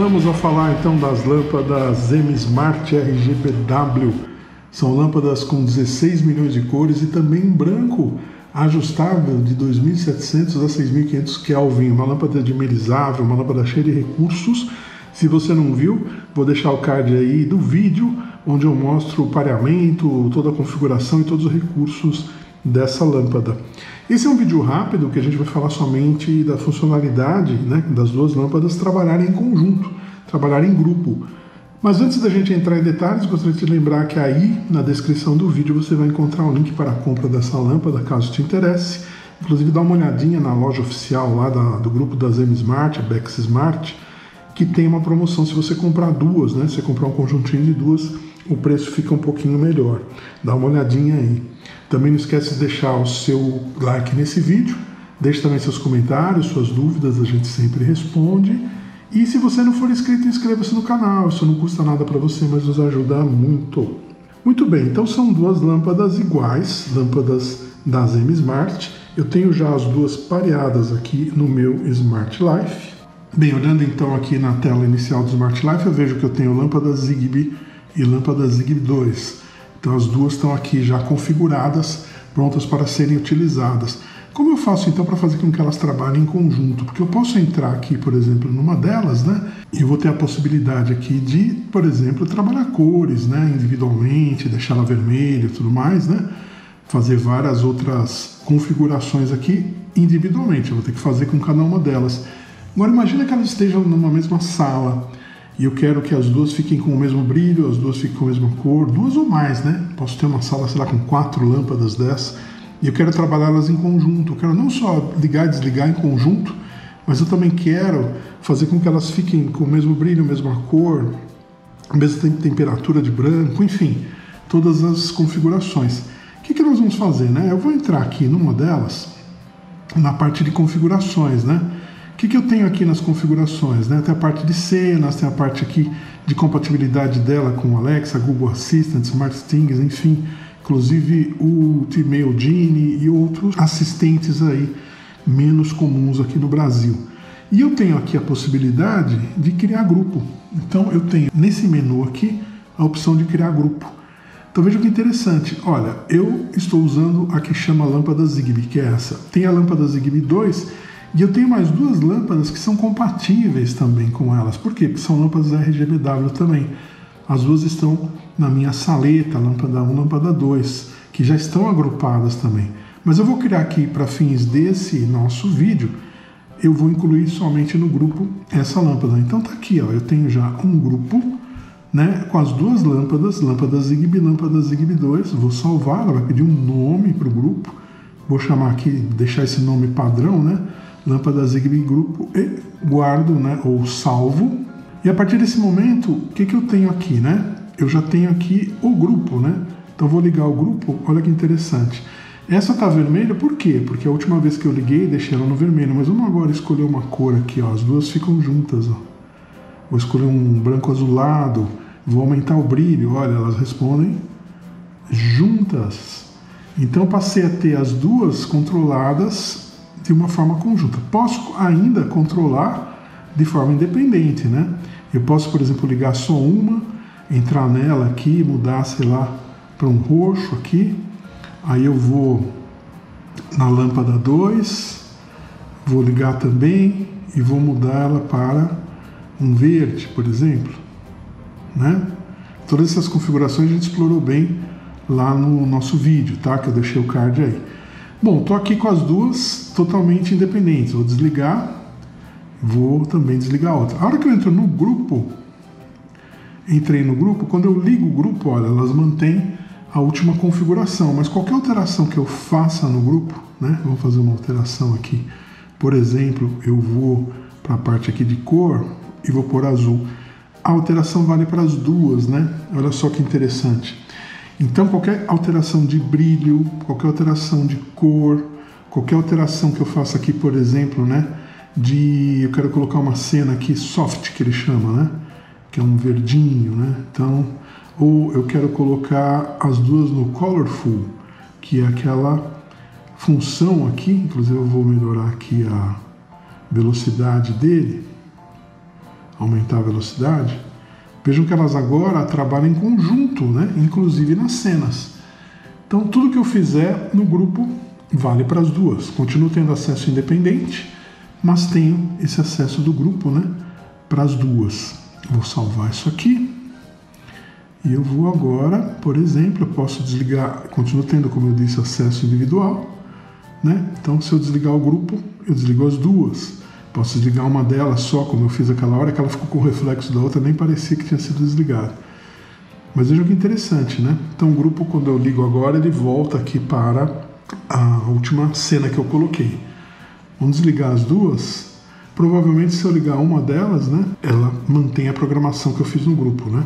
Voltamos a falar então das lâmpadas M Smart RGBW. São lâmpadas com 16 milhões de cores e também em branco ajustável de 2.700 a 6.500 Kelvin, uma lâmpada dimerizável, uma lâmpada cheia de recursos. Se você não viu, vou deixar o card aí do vídeo onde eu mostro o pareamento, toda a configuração e todos os recursos dessa lâmpada. Esse é um vídeo rápido que a gente vai falar somente da funcionalidade né, das duas lâmpadas trabalharem em conjunto, trabalharem em grupo. Mas antes da gente entrar em detalhes, gostaria de lembrar que aí na descrição do vídeo você vai encontrar o link para a compra dessa lâmpada, caso te interesse. Inclusive dá uma olhadinha na loja oficial lá da, do grupo das M Smart, a Bex Smart, que tem uma promoção se você comprar duas, né? Se você comprar um conjuntinho de duas, o preço fica um pouquinho melhor. Dá uma olhadinha aí. Também não esquece de deixar o seu like nesse vídeo, deixe também seus comentários, suas dúvidas, a gente sempre responde. E se você não for inscrito, inscreva-se no canal, isso não custa nada para você, mas nos ajuda muito. Muito bem, então são duas lâmpadas iguais, lâmpadas das M Smart. Eu tenho já as duas pareadas aqui no meu Smart Life. Bem, olhando então aqui na tela inicial do Smart Life, eu vejo que eu tenho lâmpada Zigbee e lâmpada Zigbee 2. Então as duas estão aqui já configuradas, prontas para serem utilizadas. Como eu faço então para fazer com que elas trabalhem em conjunto? Porque eu posso entrar aqui, por exemplo, numa delas, né? E eu vou ter a possibilidade aqui de, por exemplo, trabalhar cores, né? Individualmente, deixar ela vermelha e tudo mais, né? Fazer várias outras configurações aqui individualmente. Eu vou ter que fazer com cada uma delas. Agora imagina que elas estejam numa mesma sala e eu quero que as duas fiquem com o mesmo brilho, as duas fiquem com a mesma cor, duas ou mais, né? Posso ter uma sala, sei lá, com quatro lâmpadas dessas, e eu quero trabalhá-las em conjunto. Eu quero não só ligar e desligar em conjunto, mas eu também quero fazer com que elas fiquem com o mesmo brilho, a mesma cor, a mesma temperatura de branco, enfim, todas as configurações. O que, que nós vamos fazer, né? Eu vou entrar aqui numa delas, na parte de configurações, né? Que, que eu tenho aqui nas configurações? Né? Tem a parte de cenas, tem a parte aqui de compatibilidade dela com Alexa, Google Assistant, SmartThings, enfim, inclusive o T-Mail Genie e outros assistentes aí menos comuns aqui no Brasil. E eu tenho aqui a possibilidade de criar grupo. Então eu tenho nesse menu aqui a opção de criar grupo. Então veja que interessante. Olha, eu estou usando a que chama lâmpada Zigbee, que é essa. Tem a lâmpada Zigbee 2 e eu tenho mais duas lâmpadas que são compatíveis também com elas. Por quê? Porque são lâmpadas RGBW também. As duas estão na minha saleta, lâmpada 1, lâmpada 2, que já estão agrupadas também. Mas eu vou criar aqui para fins desse nosso vídeo, eu vou incluir somente no grupo essa lâmpada. Então tá aqui, ó, eu tenho já um grupo, né, com as duas lâmpadas, lâmpada Zigbee, lâmpada Zigbee 2. Vou salvar, ela vai pedir um nome para o grupo. Vou chamar aqui, deixar esse nome padrão, né? Lâmpada Zigbee grupo e guardo, né, ou salvo. E a partir desse momento, o que, que eu tenho aqui, né? Eu já tenho aqui o grupo, né? Então vou ligar o grupo, olha que interessante. Essa tá vermelha por quê? Porque a última vez que eu liguei, deixei ela no vermelho, mas vamos agora escolher uma cor aqui, ó. As duas ficam juntas, ó. Vou escolher um branco azulado, vou aumentar o brilho, olha, elas respondem juntas. Então passei a ter as duas controladas de uma forma conjunta. Posso ainda controlar de forma independente, né? Eu posso, por exemplo, ligar só uma, entrar nela aqui, mudar, sei lá, para um roxo aqui. Aí eu vou na lâmpada 2, vou ligar também e vou mudar ela para um verde, por exemplo, né? Todas essas configurações a gente explorou bem lá no nosso vídeo, tá? Que eu deixei o card aí. Bom, estou aqui com as duas totalmente independentes. Vou desligar, vou também desligar a outra. A hora que eu entro no grupo, entrei no grupo, quando eu ligo o grupo, olha, elas mantêm a última configuração, mas qualquer alteração que eu faça no grupo, né? Vamos fazer uma alteração aqui. Por exemplo, eu vou para a parte aqui de cor e vou pôr azul. A alteração vale para as duas, né? Olha só que interessante. Então, qualquer alteração de brilho, qualquer alteração de cor, qualquer alteração que eu faça aqui, por exemplo, né, de eu quero colocar uma cena aqui soft que ele chama, né, que é um verdinho, né? Então, ou eu quero colocar as duas no colorful, que é aquela função aqui, inclusive eu vou melhorar aqui a velocidade dele. aumentar a velocidade, vejam que elas agora trabalham em conjunto, né? inclusive nas cenas. Então, tudo que eu fizer no grupo vale para as duas. Continuo tendo acesso independente, mas tenho esse acesso do grupo né? para as duas. Vou salvar isso aqui. E eu vou agora, por exemplo, eu posso desligar, continuo tendo, como eu disse, acesso individual, né? Então, se eu desligar o grupo, eu desligo as duas. Posso desligar uma delas só, como eu fiz aquela hora, que ela ficou com o reflexo da outra, nem parecia que tinha sido desligada. Mas veja que interessante, né? Então, o grupo, quando eu ligo agora, ele volta aqui para a última cena que eu coloquei. Vamos desligar as duas. Provavelmente, se eu ligar uma delas, né, ela mantém a programação que eu fiz no grupo, né?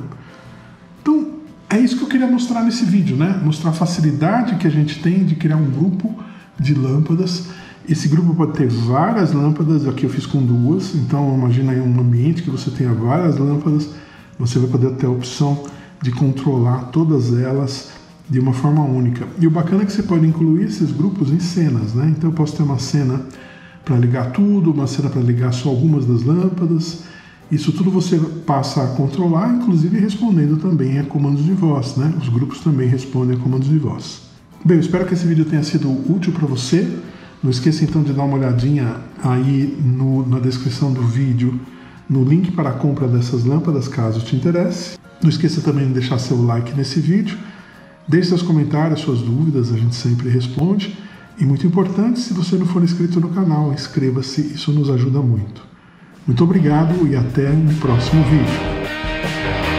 É isso que eu queria mostrar nesse vídeo, né? Mostrar a facilidade que a gente tem de criar um grupo de lâmpadas. Esse grupo pode ter várias lâmpadas, aqui eu fiz com duas, então imagina aí um ambiente que você tenha várias lâmpadas, você vai poder ter a opção de controlar todas elas de uma forma única. E o bacana é que você pode incluir esses grupos em cenas, né? Então eu posso ter uma cena para ligar tudo, uma cena para ligar só algumas das lâmpadas, isso tudo você passa a controlar, inclusive respondendo também a comandos de voz, né? Os grupos também respondem a comandos de voz. Bem, eu espero que esse vídeo tenha sido útil para você. Não esqueça então de dar uma olhadinha aí no, na descrição do vídeo no link para a compra dessas lâmpadas, caso te interesse. Não esqueça também de deixar seu like nesse vídeo. Deixe seus comentários, suas dúvidas, a gente sempre responde. E muito importante, se você não for inscrito no canal, inscreva-se, isso nos ajuda muito. Muito obrigado e até no próximo vídeo.